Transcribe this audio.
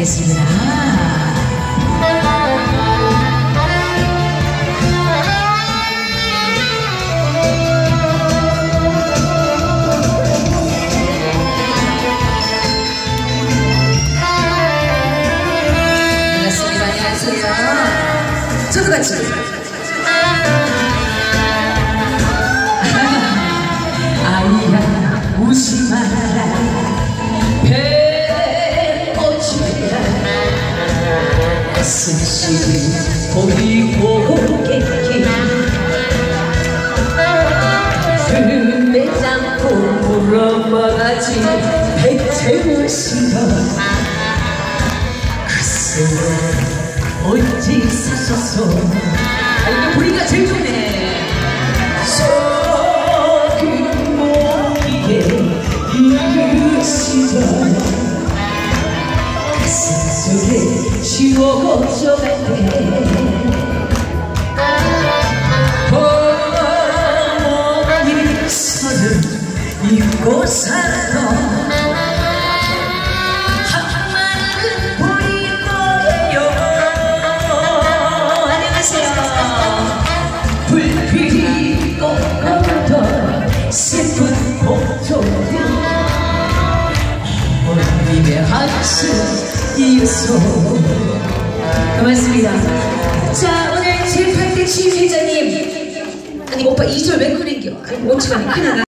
하겠습니다. 저도 같이. 아이야 웃지 스시 보이고 객기 매장고 물어봐가지 백태무시가 글쎄 어찌 사셨어 지워져갈 때 어머니 손을 잊고 살아 슬픈 목소리 어머님의 한숨 이어서 고맙습니다. 자 오늘 제8대 취임회장님. 아니 오빠 2절 왜 그린겨 아니 멈추가 큰일 나